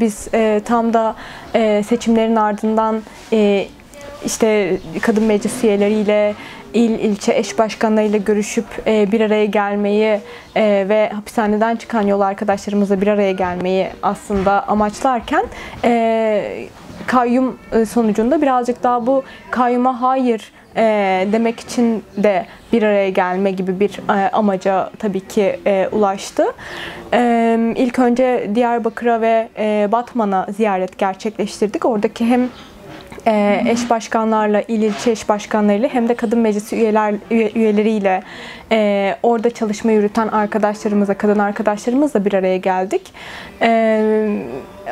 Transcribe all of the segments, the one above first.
Biz e, tam da e, seçimlerin ardından e, işte kadın meclis üyeleriyle il ilçe eş başkanlarıyla görüşüp e, bir araya gelmeyi e, ve hapishaneden çıkan yol arkadaşlarımızla bir araya gelmeyi aslında amaçlarken e, kayyum e, sonucunda birazcık daha bu kayyuma hayır e, demek için de bir araya gelme gibi bir e, amaca tabii ki ulaştı. E, ilk önce Diyarbakır'a ve Batman'a ziyaret gerçekleştirdik. Oradaki hem eş başkanlarla, il ilçe eş başkanlarıyla hem de kadın meclisi üyeler üye- üyeleriyle orada çalışma yürüten arkadaşlarımızla, kadın arkadaşlarımızla bir araya geldik. E,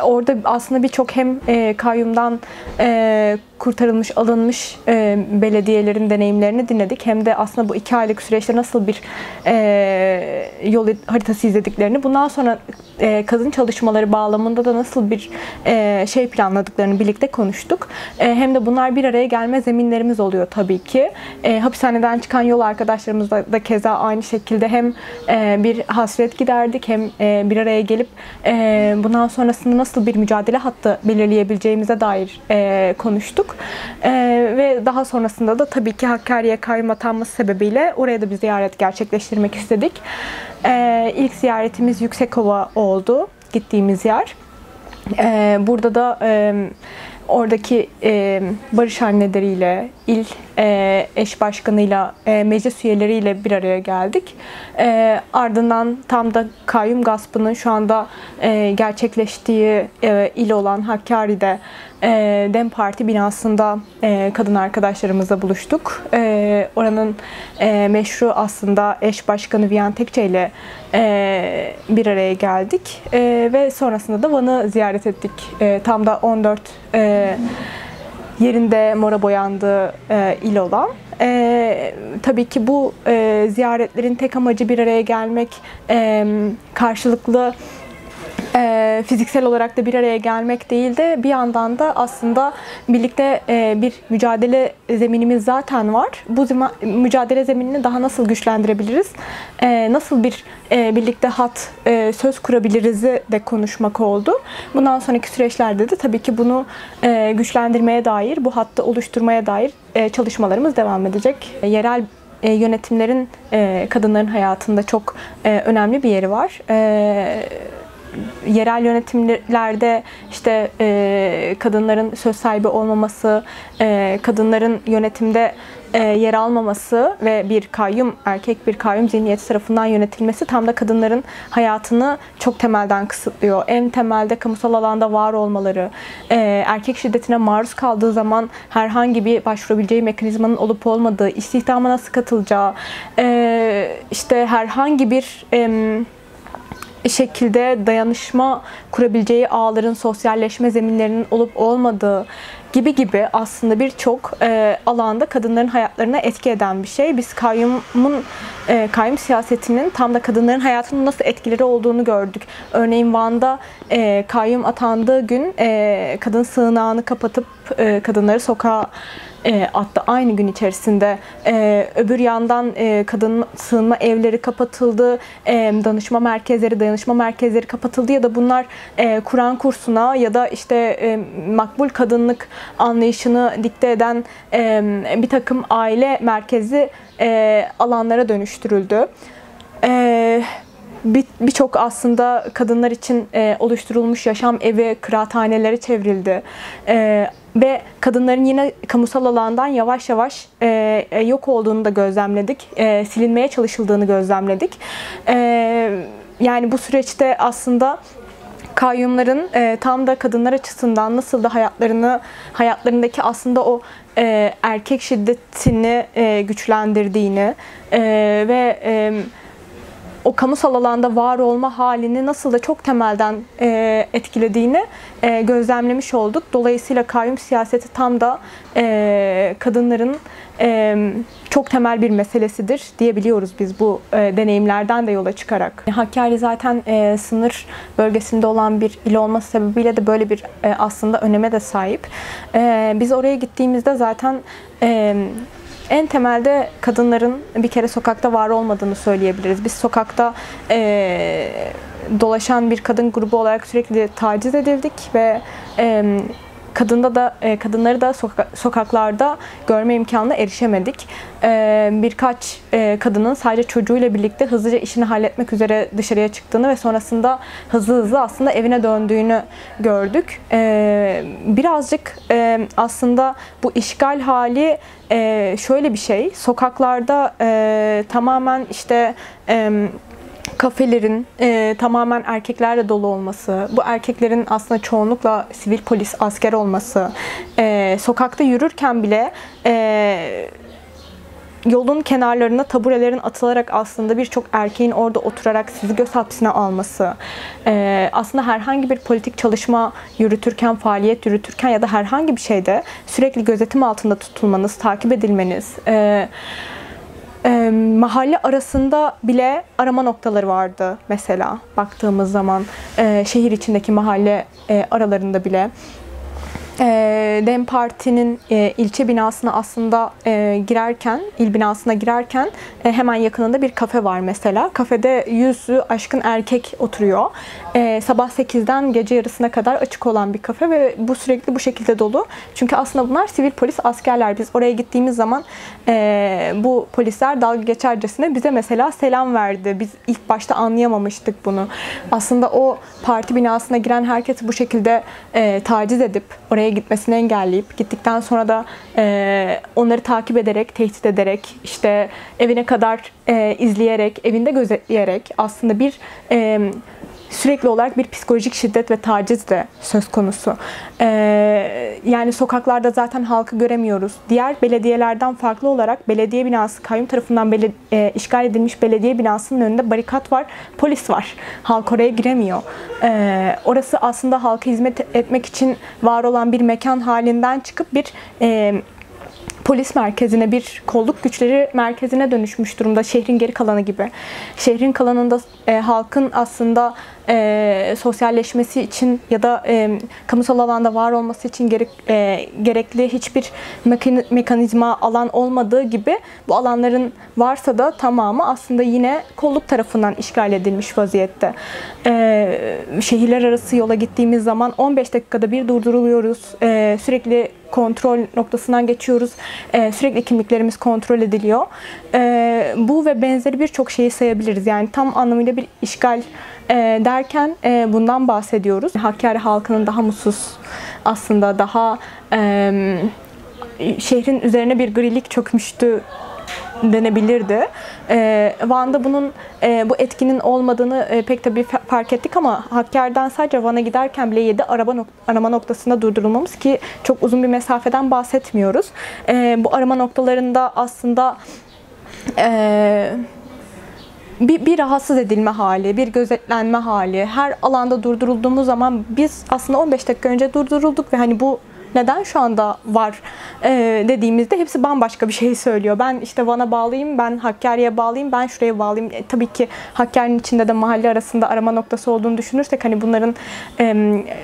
orada aslında birçok hem e, kayyumdan e, kurtarılmış, alınmış e, belediyelerin deneyimlerini dinledik. Hem de aslında bu iki aylık süreçte nasıl bir e, yol haritası izlediklerini, bundan sonra e, kadın çalışmaları bağlamında da nasıl bir e, şey planladıklarını birlikte konuştuk. E, hem de bunlar bir araya gelme zeminlerimiz oluyor tabii ki. E, hapishaneden çıkan yol arkadaşlarımızla da keza aynı şekilde hem e, bir hasret giderdik hem e, bir araya gelip e, bundan sonrasında nasıl bir mücadele hattı belirleyebileceğimize dair e, konuştuk. E, ve daha sonrasında da tabii ki Hakkari'ye kayyum atanması sebebiyle oraya da bir ziyaret gerçekleştirmek istedik. E, ilk ziyaretimiz Yüksekova oldu, gittiğimiz yer. E, burada da e, oradaki e, barış anneleriyle, il e, eş başkanıyla, e, meclis üyeleriyle bir araya geldik. E, ardından tam da kayyum gaspının şu anda e, gerçekleştiği e, il olan Hakkari'de e, DEM Parti binasında e, kadın arkadaşlarımızla buluştuk. E, oranın e, meşru aslında eş başkanı Viyan Tekçe ile e, bir araya geldik. E, ve sonrasında da Van'ı ziyaret ettik. E, tam da 14 e, yerinde mora boyandığı e, il olan. E, tabii ki bu e, ziyaretlerin tek amacı bir araya gelmek, e, karşılıklı e, fiziksel olarak da bir araya gelmek değil de bir yandan da aslında birlikte e, bir mücadele zeminimiz zaten var. Bu zema- mücadele zeminini daha nasıl güçlendirebiliriz? E, nasıl bir e, birlikte hat e, söz kurabiliriz'i de konuşmak oldu. Bundan sonraki süreçlerde de tabii ki bunu e, güçlendirmeye dair, bu hattı oluşturmaya dair e, çalışmalarımız devam edecek. E, yerel e, yönetimlerin e, kadınların hayatında çok e, önemli bir yeri var. E, yerel yönetimlerde işte e, kadınların söz sahibi olmaması, e, kadınların yönetimde e, yer almaması ve bir kayyum, erkek bir kayyum zihniyeti tarafından yönetilmesi tam da kadınların hayatını çok temelden kısıtlıyor. En temelde kamusal alanda var olmaları, e, erkek şiddetine maruz kaldığı zaman herhangi bir başvurabileceği mekanizmanın olup olmadığı, istihdama nasıl katılacağı, e, işte herhangi bir... em, şekilde dayanışma kurabileceği ağların sosyalleşme zeminlerinin olup olmadığı gibi gibi aslında birçok e, alanda kadınların hayatlarına etki eden bir şey. Biz kayyumun e, kayyum siyasetinin tam da kadınların hayatının nasıl etkileri olduğunu gördük. Örneğin Van'da e, kayyum atandığı gün e, kadın sığınağını kapatıp e, kadınları sokağa e, attı aynı gün içerisinde. E, öbür yandan e, kadın sığınma evleri kapatıldı, e, danışma merkezleri, dayanışma merkezleri kapatıldı ya da bunlar e, Kur'an kursuna ya da işte e, makbul kadınlık anlayışını dikte eden e, bir takım aile merkezi e, alanlara dönüştürüldü. E, bir- birçok aslında kadınlar için e, oluşturulmuş yaşam evi kıraathanelere çevrildi. E, ve kadınların yine kamusal alandan yavaş yavaş e, e, yok olduğunu da gözlemledik. E, silinmeye çalışıldığını gözlemledik. E, yani bu süreçte aslında kayyumların e, tam da kadınlar açısından nasıl da hayatlarını hayatlarındaki aslında o e, erkek şiddetini e, güçlendirdiğini e, ve e, o kamusal alanda var olma halini nasıl da çok temelden e, etkilediğini e, gözlemlemiş olduk. Dolayısıyla kayyum siyaseti tam da e, kadınların e, çok temel bir meselesidir diyebiliyoruz biz bu e, deneyimlerden de yola çıkarak. Hakkari zaten e, sınır bölgesinde olan bir il olması sebebiyle de böyle bir e, aslında öneme de sahip. E, biz oraya gittiğimizde zaten e, en temelde kadınların bir kere sokakta var olmadığını söyleyebiliriz. Biz sokakta e, dolaşan bir kadın grubu olarak sürekli taciz edildik ve e, kadında da e, kadınları da soka- sokaklarda görme imkanına erişemedik. E, birkaç e, kadının sadece çocuğuyla birlikte hızlıca işini halletmek üzere dışarıya çıktığını ve sonrasında hızlı hızlı aslında evine döndüğünü gördük. E, birazcık e, aslında bu işgal hali e, şöyle bir şey. Sokaklarda e, tamamen işte e, kafelerin e, tamamen erkeklerle dolu olması, bu erkeklerin aslında çoğunlukla sivil polis, asker olması, e, sokakta yürürken bile e, yolun kenarlarına taburelerin atılarak aslında birçok erkeğin orada oturarak sizi göz hapsine alması, e, aslında herhangi bir politik çalışma yürütürken, faaliyet yürütürken ya da herhangi bir şeyde sürekli gözetim altında tutulmanız, takip edilmeniz, e, e, mahalle arasında bile arama noktaları vardı mesela baktığımız zaman e, şehir içindeki mahalle e, aralarında bile. E, Dem Parti'nin e, ilçe binasına aslında e, girerken, il binasına girerken e, hemen yakınında bir kafe var mesela. Kafede yüzü aşkın erkek oturuyor. Sabah 8'den gece yarısına kadar açık olan bir kafe ve bu sürekli bu şekilde dolu. Çünkü aslında bunlar sivil polis askerler. Biz oraya gittiğimiz zaman bu polisler dalga geçercesine bize mesela selam verdi. Biz ilk başta anlayamamıştık bunu. Aslında o parti binasına giren herkesi bu şekilde taciz edip oraya gitmesini engelleyip gittikten sonra da e, onları takip ederek, tehdit ederek, işte evine kadar e, izleyerek, evinde gözetleyerek aslında bir e, sürekli olarak bir psikolojik şiddet ve taciz de söz konusu. Ee, yani sokaklarda zaten halkı göremiyoruz. Diğer belediyelerden farklı olarak belediye binası, kayyum tarafından beli, e, işgal edilmiş belediye binasının önünde barikat var, polis var. Halk oraya giremiyor. Ee, orası aslında halka hizmet etmek için var olan bir mekan halinden çıkıp bir... E, polis merkezine, bir kolluk güçleri merkezine dönüşmüş durumda şehrin geri kalanı gibi. Şehrin kalanında e, halkın aslında e, sosyalleşmesi için ya da e, kamusal alanda var olması için gerek, e, gerekli hiçbir mekanizma alan olmadığı gibi bu alanların varsa da tamamı aslında yine kolluk tarafından işgal edilmiş vaziyette. E, şehirler arası yola gittiğimiz zaman 15 dakikada bir durduruluyoruz. E, sürekli kontrol noktasından geçiyoruz. E, sürekli kimliklerimiz kontrol ediliyor. E, bu ve benzeri birçok şeyi sayabiliriz. Yani tam anlamıyla bir işgal e, derken e, bundan bahsediyoruz. Hakkari halkının daha mutsuz aslında daha e, şehrin üzerine bir grilik çökmüştü denebilirdi. E, Van'da bunun e, bu etkinin olmadığını e, pek tabii fark ettik ama Hakkari'den sadece Van'a giderken bile 7 araba nok arama noktasında durdurulmamız ki çok uzun bir mesafeden bahsetmiyoruz. E, bu arama noktalarında aslında e, bir, bir rahatsız edilme hali, bir gözetlenme hali, her alanda durdurulduğumuz zaman biz aslında 15 dakika önce durdurulduk ve hani bu neden şu anda var e, dediğimizde hepsi bambaşka bir şey söylüyor. Ben işte Van'a bağlıyım, ben Hakkari'ye bağlıyım, ben şuraya bağlıyım. E, tabii ki Hakkari'nin içinde de mahalle arasında arama noktası olduğunu düşünürsek hani bunların e,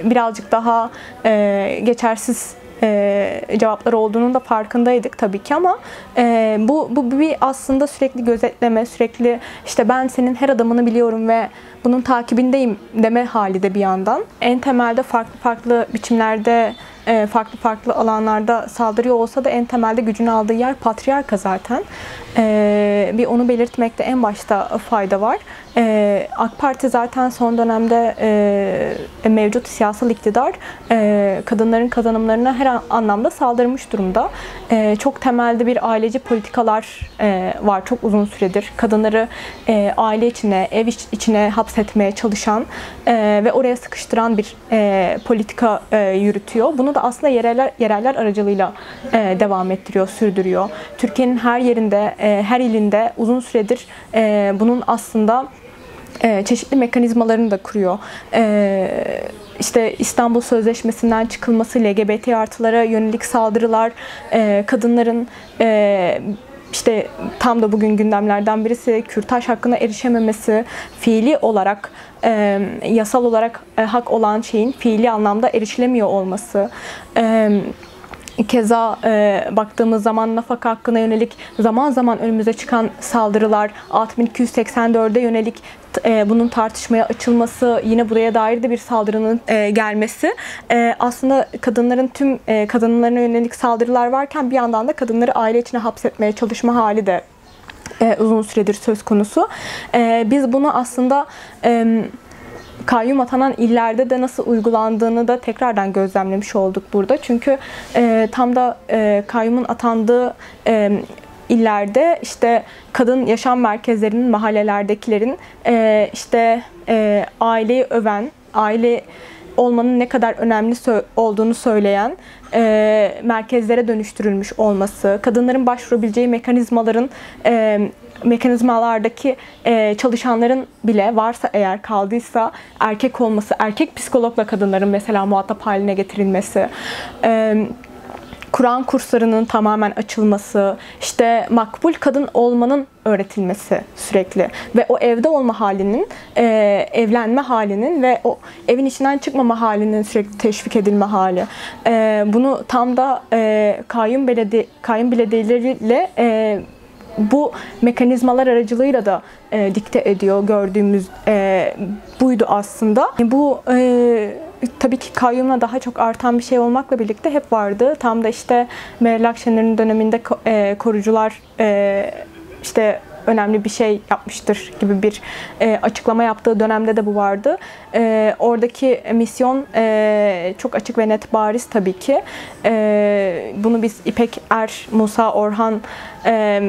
birazcık daha e, geçersiz e, cevapları olduğunun da farkındaydık tabii ki ama e, bu, bu bir aslında sürekli gözetleme, sürekli işte ben senin her adamını biliyorum ve bunun takibindeyim deme hali de bir yandan. En temelde farklı farklı biçimlerde e, farklı farklı alanlarda saldırıyor olsa da en temelde gücünü aldığı yer patriarka zaten. E, bir onu belirtmekte en başta fayda var. E, AK Parti zaten son dönemde mevcut siyasal iktidar kadınların kazanımlarına her anlamda saldırmış durumda. Çok temelde bir aileci politikalar var çok uzun süredir. Kadınları aile içine, ev içine hapsetmeye çalışan ve oraya sıkıştıran bir politika yürütüyor. Bunu da aslında yereller, yereller aracılığıyla e, devam ettiriyor, sürdürüyor. Türkiye'nin her yerinde, e, her ilinde uzun süredir e, bunun aslında e, çeşitli mekanizmalarını da kuruyor. E, işte İstanbul Sözleşmesi'nden çıkılması, LGBT artılara yönelik saldırılar, kadınların işte tam da bugün gündemlerden birisi kürtaj hakkına erişememesi, fiili olarak e, yasal olarak e, hak olan şeyin fiili anlamda erişilemiyor olması, e, Keza e, baktığımız zaman nafaka hakkına yönelik zaman zaman önümüze çıkan saldırılar, 6284'e yönelik e, bunun tartışmaya açılması, yine buraya dair de bir saldırının e, gelmesi e, aslında kadınların tüm e, kadınlarına yönelik saldırılar varken bir yandan da kadınları aile içine hapsetmeye çalışma hali de e, uzun süredir söz konusu. E, biz bunu aslında e, kayyum atanan illerde de nasıl uygulandığını da tekrardan gözlemlemiş olduk burada. Çünkü e, tam da e, kayyumun atandığı e, illerde işte kadın yaşam merkezlerinin mahallelerdekilerin e, işte e, aileyi öven, aile olmanın ne kadar önemli olduğunu söyleyen e, merkezlere dönüştürülmüş olması, kadınların başvurabileceği mekanizmaların e, mekanizmalardaki e, çalışanların bile varsa eğer kaldıysa erkek olması, erkek psikologla kadınların mesela muhatap haline getirilmesi, e, Kur'an kurslarının tamamen açılması, işte makbul kadın olmanın öğretilmesi sürekli ve o evde olma halinin, e, evlenme halinin ve o evin içinden çıkmama halinin sürekli teşvik edilme hali. E, bunu tam da e, kayyum belediye kayyum belediyeleriyle e, bu mekanizmalar aracılığıyla da e, dikte ediyor gördüğümüz e, buydu aslında. Bu e, tabii ki kayyumla daha çok artan bir şey olmakla birlikte hep vardı. Tam da işte Meral Akşener'in döneminde e, korucular e, işte önemli bir şey yapmıştır gibi bir e, açıklama yaptığı dönemde de bu vardı. E, oradaki misyon e, çok açık ve net bariz tabii ki. E, bunu biz İpek Er, Musa Orhan e,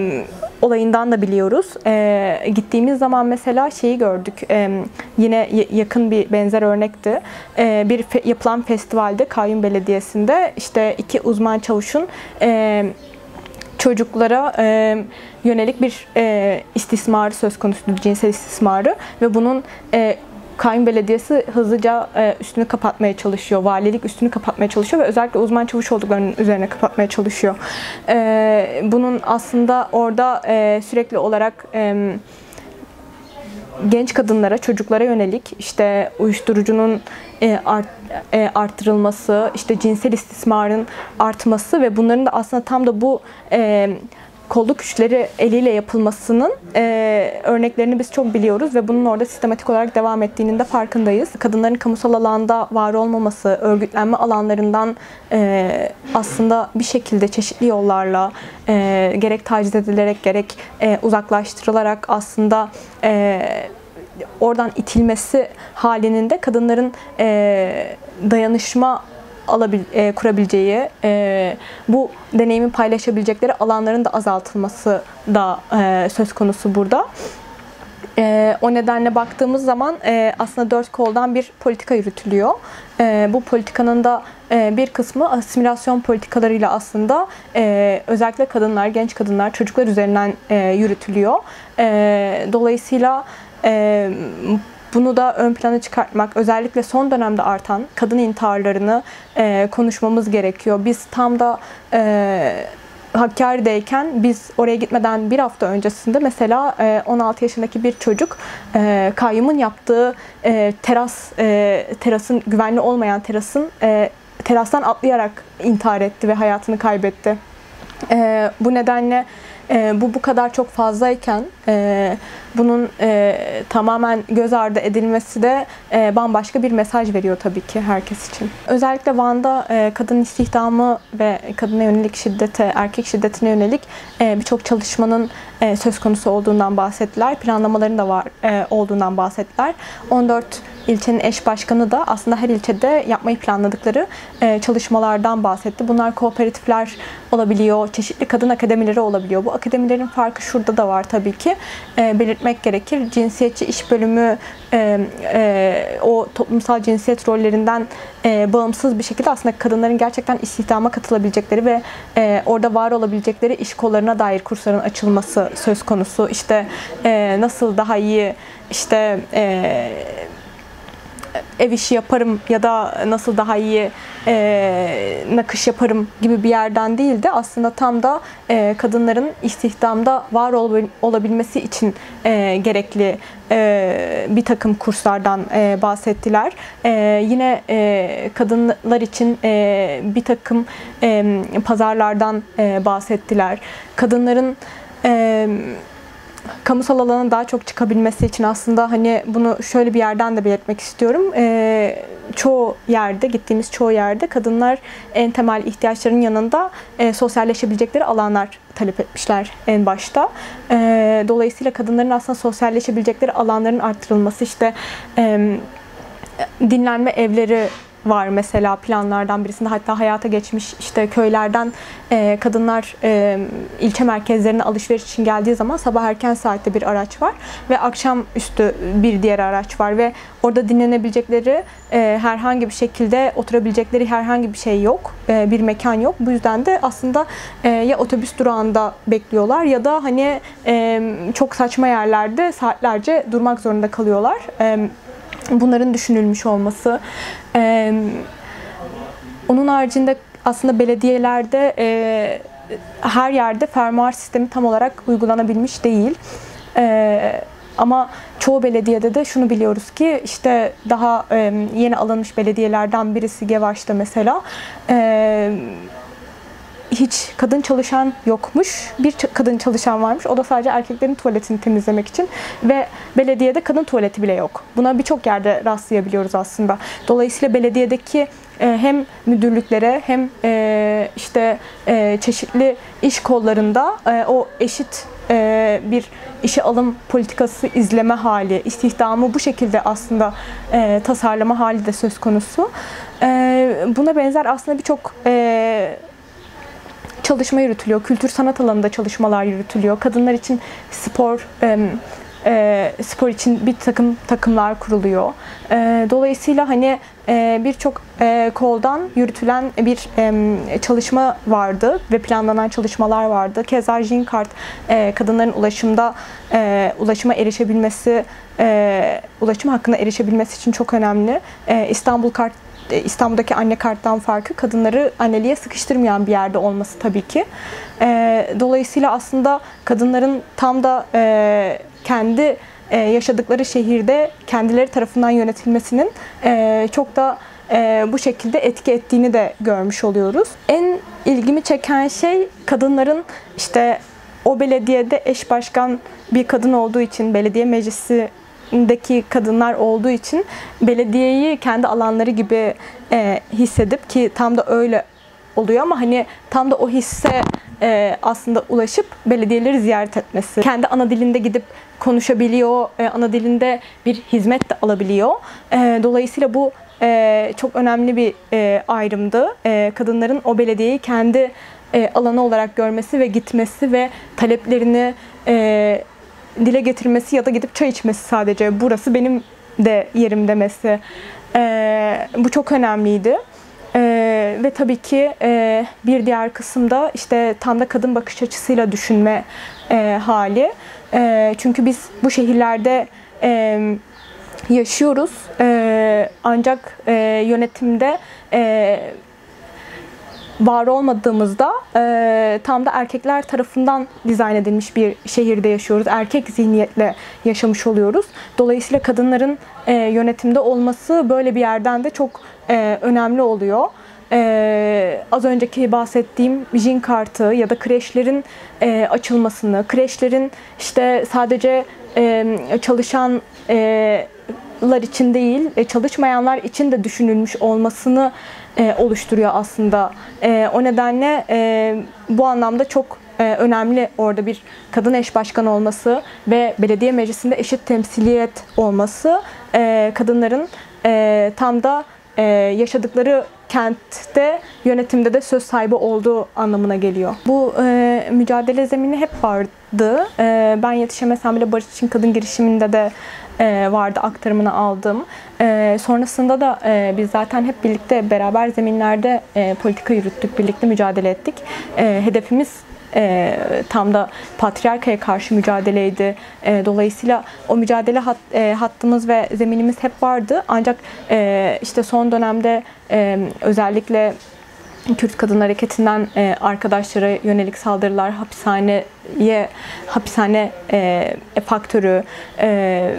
olayından da biliyoruz. E, gittiğimiz zaman mesela şeyi gördük. E, yine yakın bir benzer örnekti. E, bir fe, yapılan festivalde Kayyum Belediyesi'nde işte iki uzman çavuşun e, çocuklara e, yönelik bir e, istismarı söz konusu, cinsel istismarı ve bunun e, Kayyum Belediyesi hızlıca e, üstünü kapatmaya çalışıyor. Valilik üstünü kapatmaya çalışıyor ve özellikle uzman çavuş olduklarının üzerine kapatmaya çalışıyor. E, bunun aslında orada e, sürekli olarak e, genç kadınlara, çocuklara yönelik işte uyuşturucunun e, art, e, arttırılması, işte cinsel istismarın artması ve bunların da aslında tam da bu e, kolluk güçleri eliyle yapılmasının e, örneklerini biz çok biliyoruz ve bunun orada sistematik olarak devam ettiğinin de farkındayız. Kadınların kamusal alanda var olmaması, örgütlenme alanlarından e, aslında bir şekilde çeşitli yollarla e, gerek taciz edilerek gerek e, uzaklaştırılarak aslında e, oradan itilmesi halinin de kadınların e, dayanışma alabil, e, kurabileceği, e, bu deneyimi paylaşabilecekleri alanların da azaltılması da e, söz konusu burada. E, o nedenle baktığımız zaman e, aslında dört koldan bir politika yürütülüyor. E, bu politikanın da e, bir kısmı asimilasyon politikalarıyla aslında e, özellikle kadınlar, genç kadınlar, çocuklar üzerinden e, yürütülüyor. E, dolayısıyla e, bunu da ön plana çıkartmak, özellikle son dönemde artan kadın intiharlarını e, konuşmamız gerekiyor. Biz tam da e, Hakkari'deyken biz oraya gitmeden bir hafta öncesinde mesela 16 yaşındaki bir çocuk kayyumun yaptığı teras terasın güvenli olmayan terasın terastan atlayarak intihar etti ve hayatını kaybetti. Bu nedenle e, bu bu kadar çok fazlayken e, bunun e, tamamen göz ardı edilmesi de e, bambaşka bir mesaj veriyor tabii ki herkes için. Özellikle Van'da e, kadın istihdamı ve kadına yönelik şiddete, erkek şiddetine yönelik e, birçok çalışmanın e, söz konusu olduğundan bahsettiler. Planlamaların da var e, olduğundan bahsettiler. 14 ilçenin eş başkanı da aslında her ilçede yapmayı planladıkları e, çalışmalardan bahsetti. Bunlar kooperatifler olabiliyor, çeşitli kadın akademileri olabiliyor. Bu akademilerin farkı şurada da var tabii ki. E, belirtmek gerekir. Cinsiyetçi iş bölümü e, o toplumsal cinsiyet rollerinden bağımsız bir şekilde aslında kadınların gerçekten istihdama katılabilecekleri ve orada var olabilecekleri iş kollarına dair kursların açılması söz konusu. İşte nasıl daha iyi işte ev işi yaparım ya da nasıl daha iyi e, nakış yaparım gibi bir yerden değil de aslında tam da e, kadınların istihdamda var ol, olabilmesi için e, gerekli e, bir takım kurslardan e, bahsettiler. E, yine e, kadınlar için e, bir takım e, pazarlardan e, bahsettiler. Kadınların e, kamusal alana daha çok çıkabilmesi için aslında hani bunu şöyle bir yerden de belirtmek istiyorum. E, çoğu yerde, gittiğimiz çoğu yerde kadınlar en temel ihtiyaçların yanında e, sosyalleşebilecekleri alanlar talep etmişler en başta. E, dolayısıyla kadınların aslında sosyalleşebilecekleri alanların arttırılması işte e, dinlenme evleri var mesela planlardan birisinde hatta hayata geçmiş işte köylerden e, kadınlar e, ilçe merkezlerine alışveriş için geldiği zaman sabah erken saatte bir araç var ve akşam üstü bir diğer araç var ve orada dinlenebilecekleri e, herhangi bir şekilde oturabilecekleri herhangi bir şey yok e, bir mekan yok bu yüzden de aslında e, ya otobüs durağında bekliyorlar ya da hani e, çok saçma yerlerde saatlerce durmak zorunda kalıyorlar. E, bunların düşünülmüş olması. Ee, onun haricinde aslında belediyelerde e, her yerde fermuar sistemi tam olarak uygulanabilmiş değil. E, ama çoğu belediyede de şunu biliyoruz ki işte daha e, yeni alınmış belediyelerden birisi Gevaş'ta mesela e, hiç kadın çalışan yokmuş. Bir kadın çalışan varmış. O da sadece erkeklerin tuvaletini temizlemek için ve belediyede kadın tuvaleti bile yok. Buna birçok yerde rastlayabiliyoruz aslında. Dolayısıyla belediyedeki e, hem müdürlüklere hem e, işte e, çeşitli iş kollarında o eşit bir işe alım politikası izleme hali, istihdamı bu şekilde aslında tasarlama hali de söz konusu. Buna benzer aslında birçok çalışma yürütülüyor. Kültür sanat alanında çalışmalar yürütülüyor. Kadınlar için spor e, spor için bir takım takımlar kuruluyor. E, dolayısıyla hani e, birçok e, koldan yürütülen bir e, çalışma vardı ve planlanan çalışmalar vardı. Keza Jinkart e, kadınların ulaşımda e, ulaşıma erişebilmesi, e, ulaşım hakkında erişebilmesi için çok önemli. E, İstanbul Kart İstanbul'daki anne karttan farkı kadınları anneliğe sıkıştırmayan bir yerde olması tabii ki. E, dolayısıyla aslında kadınların tam da e, kendi yaşadıkları şehirde kendileri tarafından yönetilmesinin çok da bu şekilde etki ettiğini de görmüş oluyoruz. En ilgimi çeken şey kadınların işte o belediyede eş başkan bir kadın olduğu için belediye meclisi deki kadınlar olduğu için belediyeyi kendi alanları gibi e, hissedip ki tam da öyle oluyor ama hani tam da o hisse e, aslında ulaşıp belediyeleri ziyaret etmesi. Kendi ana dilinde gidip konuşabiliyor, e, ana dilinde bir hizmet de alabiliyor. E, dolayısıyla bu e, çok önemli bir e, ayrımdı. E, kadınların o belediyeyi kendi e, alanı olarak görmesi ve gitmesi ve taleplerini e, dile getirmesi ya da gidip çay içmesi sadece. Burası benim de yerim demesi. E, bu çok önemliydi. E, ve tabii ki e, bir diğer kısımda işte tam da kadın bakış açısıyla düşünme e, hali. E, çünkü biz bu şehirlerde e, yaşıyoruz. E, ancak e, yönetimde e, var olmadığımızda e, tam da erkekler tarafından dizayn edilmiş bir şehirde yaşıyoruz. Erkek zihniyetle yaşamış oluyoruz. Dolayısıyla kadınların e, yönetimde olması böyle bir yerden de çok e, önemli oluyor. Ee, az önceki bahsettiğim jin kartı ya da kreşlerin e, açılmasını, kreşlerin işte sadece e, çalışan e, için değil, e, çalışmayanlar için de düşünülmüş olmasını e, oluşturuyor aslında. E, o nedenle bu anlamda çok önemli orada bir kadın eş başkan olması ve belediye meclisinde eşit temsiliyet olması kadınların tam da yaşadıkları kentte yönetimde de söz sahibi olduğu anlamına geliyor. Bu e, mücadele zemini hep vardı. E, ben yetişemesem bile Barış için Kadın girişiminde de e, vardı aktarımını aldım. E, sonrasında da e, biz zaten hep birlikte beraber zeminlerde politika yürüttük, birlikte mücadele ettik. Hedefimiz e, tam da patriarkaya karşı mücadeleydi. E, dolayısıyla o mücadele hat, e, hattımız ve zeminimiz hep vardı. Ancak e, işte son dönemde e, özellikle Kürt Kadın Hareketi'nden e, arkadaşlara yönelik saldırılar, hapishaneye, hapishane e, faktörü, e,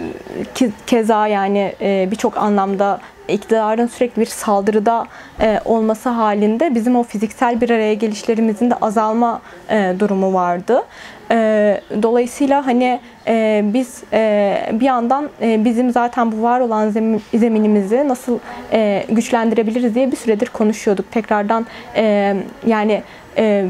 keza yani e, birçok anlamda iktidarın sürekli bir saldırıda e, olması halinde bizim o fiziksel bir araya gelişlerimizin de azalma e, durumu vardı. E, dolayısıyla hani e, biz e, bir yandan e, bizim zaten bu var olan zemin, zeminimizi nasıl e, güçlendirebiliriz diye bir süredir konuşuyorduk. Tekrardan e, yani e,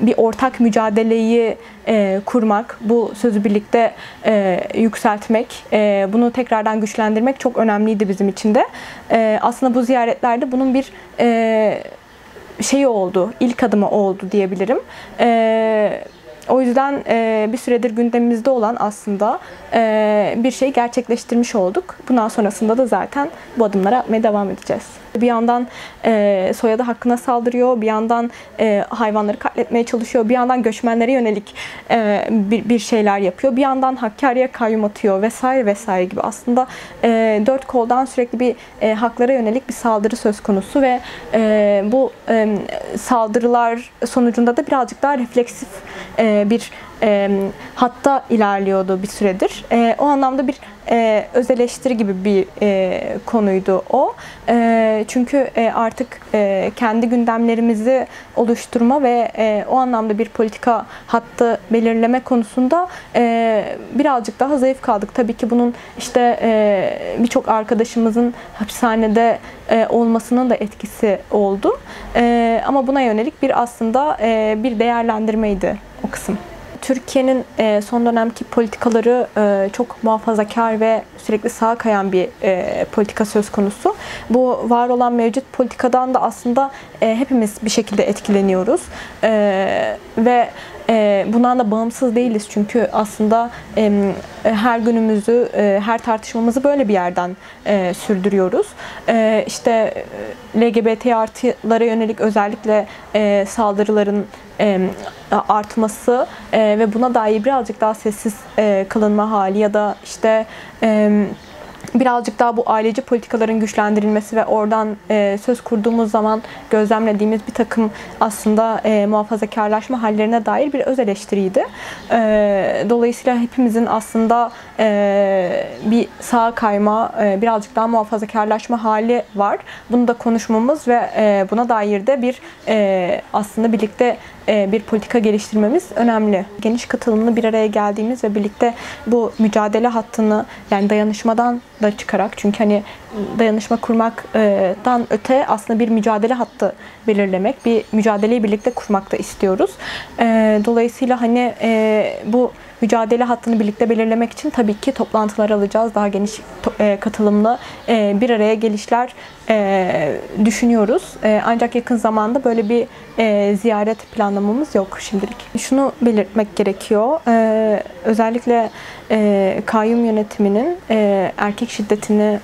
bir ortak mücadeleyi e, kurmak, bu sözü birlikte e, yükseltmek, e, bunu tekrardan güçlendirmek çok önemliydi bizim için de. E, aslında bu ziyaretlerde bunun bir e, şeyi oldu, ilk adımı oldu diyebilirim. E, o yüzden e, bir süredir gündemimizde olan aslında bir şeyi gerçekleştirmiş olduk. Bundan sonrasında da zaten bu adımları atmaya devam edeceğiz. Bir yandan e, soyadı hakkına saldırıyor, bir yandan e, hayvanları katletmeye çalışıyor, bir yandan göçmenlere yönelik e, bir, şeyler yapıyor, bir yandan Hakkari'ye kayyum atıyor vesaire vesaire gibi. Aslında e, dört koldan sürekli bir e, haklara yönelik bir saldırı söz konusu ve e, bu e, saldırılar sonucunda da birazcık daha refleksif e, bir e, hatta ilerliyordu bir süredir. E, o anlamda bir e, öz eleştiri gibi bir e, konuydu o. E, çünkü e, artık e, kendi gündemlerimizi oluşturma ve e, o anlamda bir politika hattı belirleme konusunda e, birazcık daha zayıf kaldık. Tabii ki bunun işte e, birçok arkadaşımızın hapishanede e, olmasının da etkisi oldu. E, ama buna yönelik bir aslında e, bir değerlendirmeydi o kısım. Türkiye'nin e, son dönemki politikaları e, çok muhafazakar ve sürekli sağa kayan bir e, politika söz konusu. Bu var olan mevcut politikadan da aslında hepimiz bir şekilde etkileniyoruz. Ve bundan da bağımsız değiliz çünkü aslında her günümüzü, her tartışmamızı böyle bir yerden sürdürüyoruz. İşte LGBT artılara yönelik özellikle saldırıların artması ve buna dair birazcık daha sessiz kılınma hali ya da işte birazcık daha bu aileci politikaların güçlendirilmesi ve oradan e, söz kurduğumuz zaman gözlemlediğimiz bir takım aslında e, muhafazakarlaşma hallerine dair bir öz eleştiriydi. E, dolayısıyla hepimizin aslında e, bir sağ kayma, e, birazcık daha muhafazakarlaşma hali var. Bunu da konuşmamız ve e, buna dair de bir e, aslında birlikte bir politika geliştirmemiz önemli. Geniş katılımlı bir araya geldiğimiz ve birlikte bu mücadele hattını yani dayanışmadan da çıkarak çünkü hani dayanışma kurmaktan öte aslında bir mücadele hattı belirlemek, bir mücadeleyi birlikte kurmak da istiyoruz. Dolayısıyla hani bu mücadele hattını birlikte belirlemek için tabii ki toplantılar alacağız. Daha geniş katılımlı bir araya gelişler düşünüyoruz. Ancak yakın zamanda böyle bir ziyaret planlamamız yok şimdilik. Şunu belirtmek gerekiyor. Özellikle kayyum yönetiminin erkek şiddetini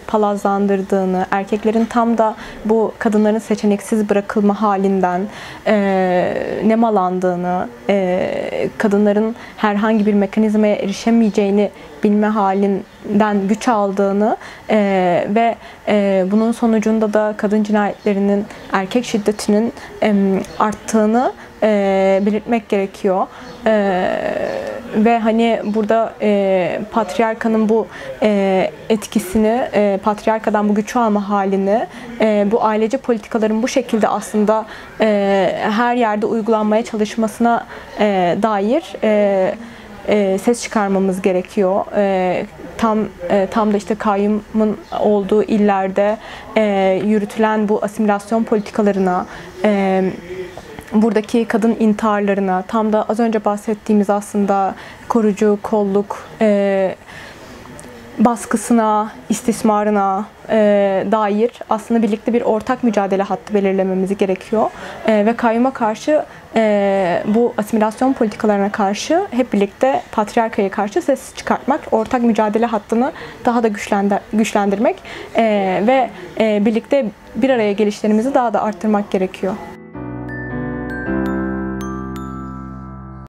palazlandırdığını, erkeklerin tam da bu kadınların seçeneksiz bırakılma halinden e, nemalandığını, e, kadınların herhangi bir mekanizmaya erişemeyeceğini bilme halinden güç aldığını e, ve e, bunun sonucunda da kadın cinayetlerinin, erkek şiddetinin e, arttığını e, belirtmek gerekiyor. E, ve hani burada e, patriarkanın bu e, etkisini, e, patriarkadan bu güç alma halini, e, bu ailece politikaların bu şekilde aslında e, her yerde uygulanmaya çalışmasına e, dair e, e, ses çıkarmamız gerekiyor. E, tam e, tam da işte kayyumun olduğu illerde e, yürütülen bu asimilasyon politikalarına e, buradaki kadın intiharlarına, tam da az önce bahsettiğimiz aslında korucu, kolluk, e, baskısına, istismarına e, dair aslında birlikte bir ortak mücadele hattı belirlememiz gerekiyor. E, ve kayyuma karşı e, bu asimilasyon politikalarına karşı hep birlikte patriarkaya karşı ses çıkartmak, ortak mücadele hattını daha da güçlendir, güçlendirmek e, ve e, birlikte bir araya gelişlerimizi daha da arttırmak gerekiyor.